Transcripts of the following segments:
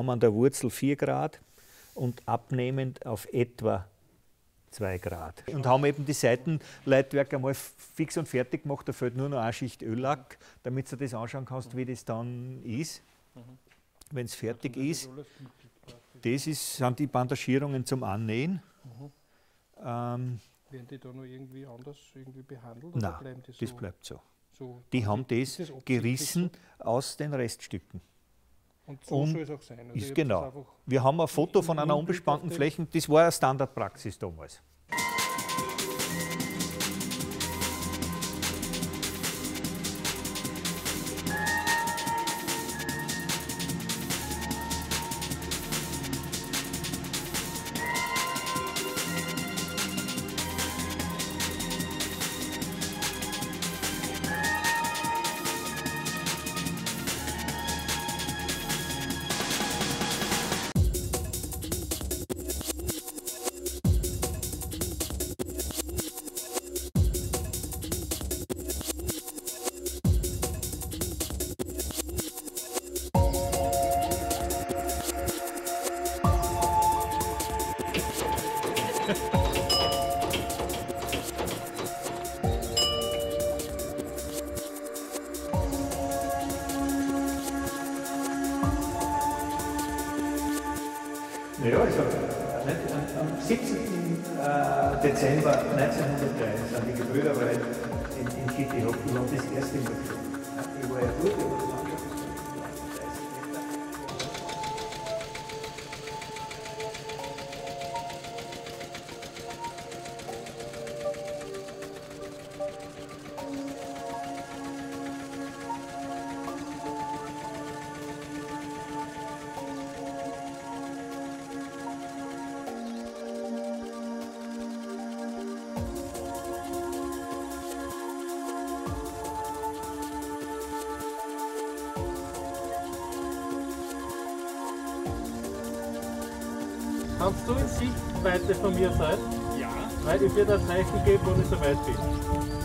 oben an der Wurzel 4 Grad und abnehmend auf etwa 2 Grad. Und haben eben die Seitenleitwerke einmal fix und fertig gemacht, da fehlt nur noch eine Schicht Öllack, damit du das anschauen kannst, wie das dann ist, wenn es fertig ist. Das ist, sind die Bandagierungen zum Annähen. Ähm, Werden die da noch irgendwie anders irgendwie behandelt? nein, bleiben die das so, bleibt so. Die haben das gerissen aus den Reststücken. Und so um- soll es auch sein. Also Ist genau. Wir haben ein Foto von einer unbespannten Fläche, das war eine Standardpraxis damals. Ja, also am 17. Dezember 1903 sind die Gebrüder Wright in, in Kitty Hopkins, die haben das erste Mal. Ich war ja gut, Kannst du in Sichtweite von mir sein? Ja. Weil ich werde ein Zeichen geben, wenn ich so weit bin.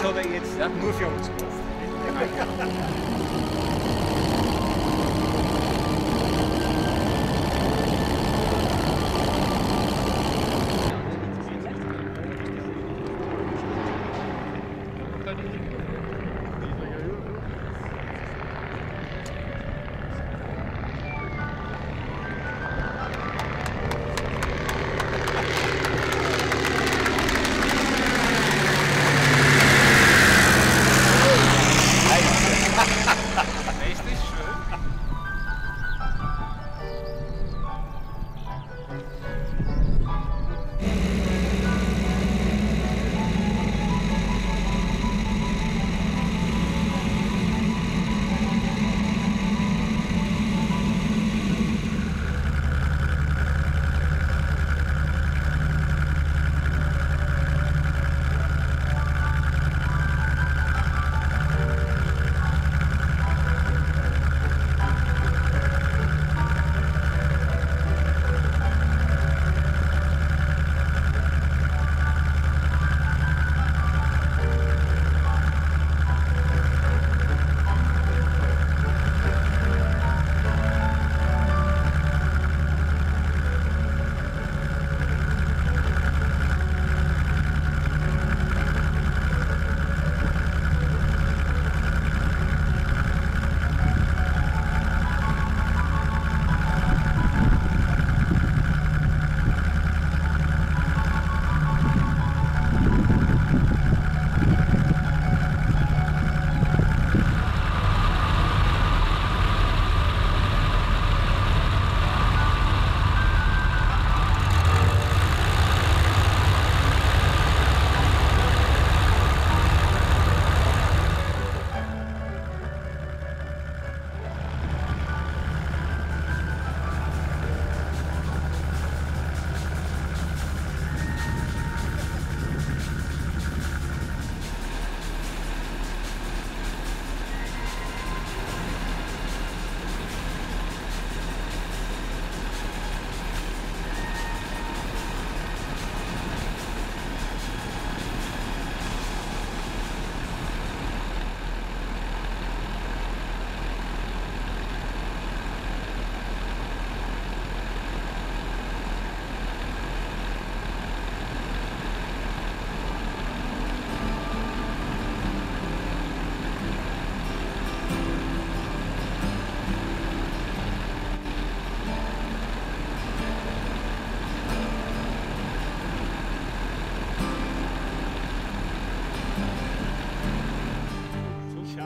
Das hat er jetzt nur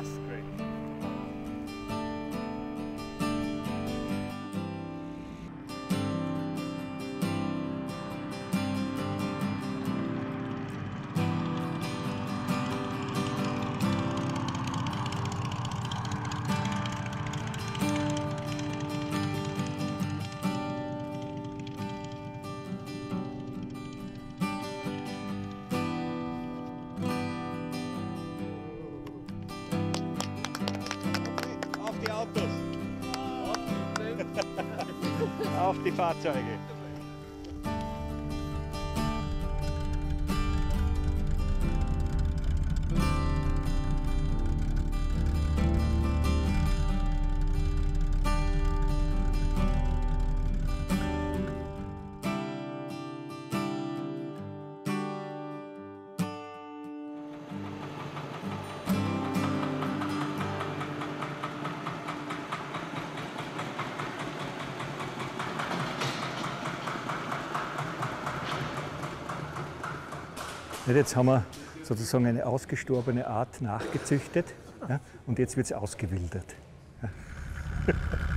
That's great. Auf die Fahrzeuge. Jetzt haben wir sozusagen eine ausgestorbene Art nachgezüchtet ja, und jetzt wird es ausgewildert.